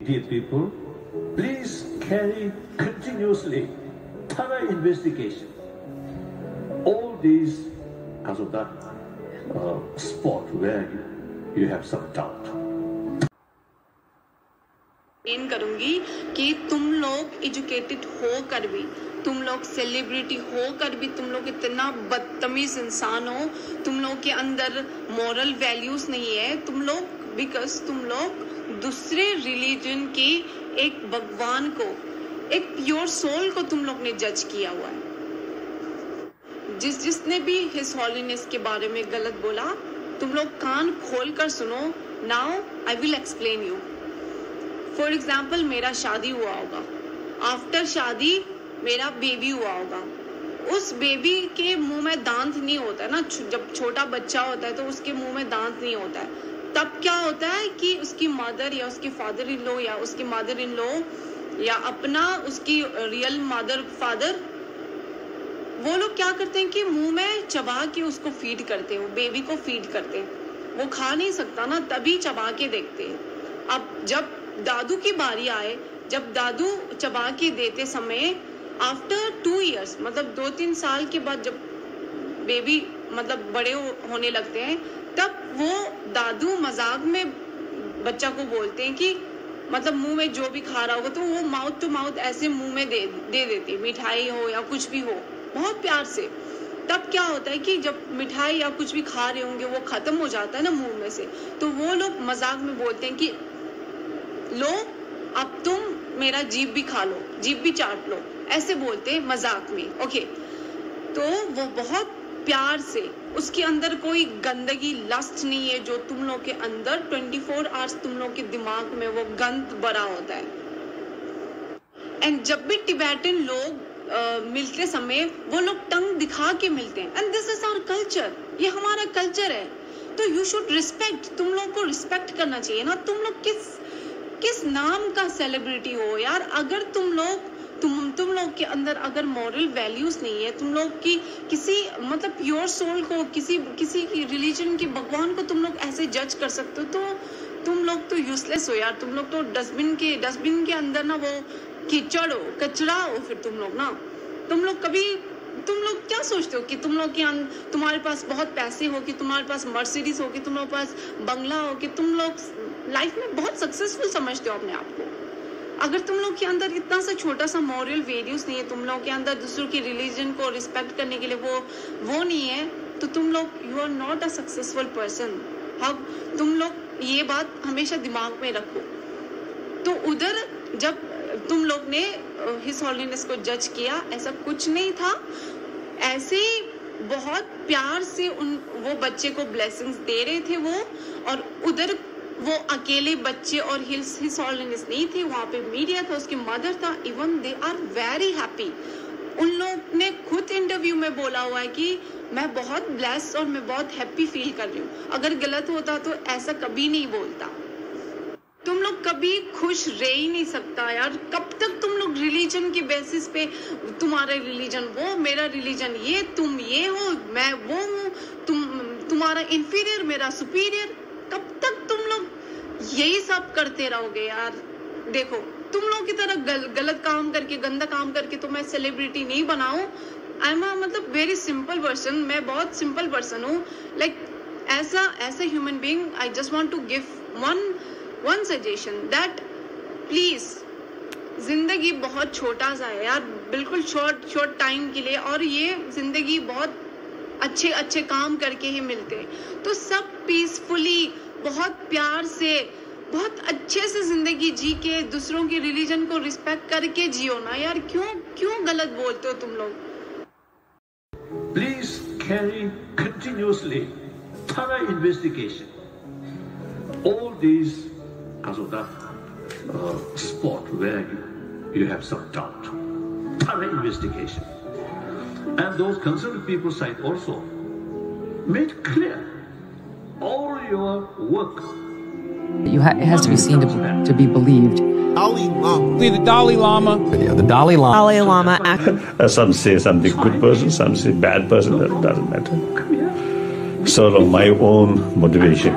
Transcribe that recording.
Dear people, please carry continuously thorough investigation. All these because of that uh, spot where you, you have some doubt. करूँगी कि तुम लोग educated होकर भी तुम लोग सेलिब्रिटी होकर भी तुम लोग इतना बदतमीज इंसान हो तुम लोग के अंदर मॉरल वैल्यूज़ नहीं है तुम लोग बिकॉज़ तुम लोग दूसरे रिलीजन के एक भगवान को, एक प्योर सोल को तुम लोग ने जज किया हुआ है। जिस जिसने भी हिस हॉलीनेस के बारे में गलत बोला, तुम लोग कान खोल कर सुनो। Now I will explain you for example मेरा शादी हुआ होगा। आफ्टर शादी मेरा बेबी हुआ होगा। उस बेबी के मुँह में दांत नहीं होता है ना। जब छोटा बच्चा होता है तो उसके मुँह में दांत नहीं होता है। तब क्या होता है कि उसकी मदर या उसके फादर इन लो या उसकी मदर इन लो या अपना उसकी रियल मदर फादर वो लोग क्या करते हैं कि मुँह में चबा के उसको फ़ीड करते हैं बेबी को फ़ीड करते हैं। वो खा नहीं सकता ना, तभी चबा के देखते हैं। अब जब दादू की बारी आए, जब दादू चबा के देते समय आफ्टर टू इयर्स मतलब दो तीन साल के बाद जब बेबी मतलब बड़े होने लगते हैं, तब वो दादू मज़ाक में बच्चा को बोलते हैं कि मतलब मुँह में जो भी खा रहा होगा तो वो माउथ टू माउथ ऐसे मुँह में दे दे देती मिठाई हो या कुछ भी हो, बहुत प्यार से। तब क्या होता है कि जब मिठाई या कुछ भी खा रहे होंगे, वो खत्म हो जाता है ना मुँह में से तो वो लोग मज़ाक में बोलते हैं कि, लो, अब तुम मेरा जीप भी खा लो जीप भी चाट लो। ऐसे बोलते हैं मज़ाक में ओके तो वो बहुत प्यार से। उसके अंदर कोई गंदगी लस्ट नहीं है जो तुम लोग के अंदर। 24 फोर आवर्स तुम लोग के दिमाग में वो गंद भरा होता है। एंड जब भी टिबेटन लोग Uh, मिलते समय वो लोग टंग दिखा के मिलते हैं। And this is our culture ये हमारा कल्चर है। तो यू शुड रिस्पेक्ट तुम लोग को रिस्पेक्ट करना चाहिए ना। तुम लोग किस किस नाम का सेलिब्रिटी हो यार? अगर तुम लोग तुम तुम लोग के अंदर अगर मॉरल वैल्यूज़ नहीं है तुम लोग की किसी मतलब प्योर सोल को किसी किसी की रिलीजन के भगवान को तुम लोग ऐसे जज कर सकते हो तो तुम लोग तो यूजलेस हो यार तुम लोग तो डस्टबिन के डस्टबिन के अंदर ना वो कीचड़ हो कचरा हो फिर तुम लोग ना तुम लोग कभी तुम लोग क्या सोचते हो कि तुम लोग के तुम्हारे पास बहुत पैसे हो कि तुम्हारे पास मर्सिडीज हो कि तुम्हारे पास बंगला हो कि तुम लोग लाइफ में बहुत सक्सेसफुल समझते हो अपने आप को अगर तुम लोग के अंदर इतना सा छोटा सा मॉरल वैल्यूज़ नहीं है, तुम लोग के अंदर दूसरों की रिलीजन को रिस्पेक्ट करने के लिए वो वो नहीं है तो तुम लोग you are not a successful person अब तुम लोग ये बात हमेशा दिमाग में रखो। तो उधर जब तुम लोग ने हिस हॉलीनेस को जज किया, ऐसा कुछ नहीं था। ऐसे बहुत प्यार से उन, वो बच्चे को ब्लेसिंग्स दे रहे थे वो, और उधर वो अकेले बच्चे और हिल्स हिस नहीं थे, वहाँ पे मीडिया था, उसकी मदर था even they are very happy उन लोग ने खुद इंटरव्यू में बोला हुआ है कि मैं बहुत ब्लेस और मैं बहुत हैप्पी फील कर रही हूँ। अगर गलत होता तो ऐसा कभी नहीं बोलता। तुम लोग कभी खुश रह ही नहीं सकता यार। कब तक तुम लोग रिलीजन के बेसिस पे तुम्हारा रिलीजन वो मेरा रिलीजन ये तुम ये हो, मैं वो हूँ, तुम, तुम्हारा इंफीरियर मेरा सुपीरियर कब तक यही सब करते रहोगे यार। देखो तुम लोग की तरह गल, गलत काम करके गंदा काम करके तो मैं सेलिब्रिटी नहीं बनाऊ। आई एम मतलब वेरी सिंपल पर्सन मैं बहुत सिंपल पर्सन हूँ। लाइक ऐसा ऐसा human being I just want to give one one suggestion that please ज़िंदगी बहुत छोटा सा है यार बिल्कुल शॉर्ट शॉर्ट टाइम के लिए और ये ज़िंदगी बहुत अच्छे अच्छे काम करके ही मिलते। हैं तो सब पीसफुली बहुत प्यार से, बहुत अच्छे से ज़िंदगी जी के, दूसरों के रिलीजन को रिस्पेक्ट करके जियो ना। यार, क्यों क्यों गलत बोलते हो तुम लोग? Please carry continuously thorough investigation all this spot where you you have some doubt thorough investigation and those concern people side also made clear all your work. You ha- it has to be seen to, to be believed. Dalai Lama. The Dalai Lama. Yeah, the Dalai Lama. Dalai Lama. Uh, some say something good person, some say bad person. That doesn't matter. Sort of my own motivation.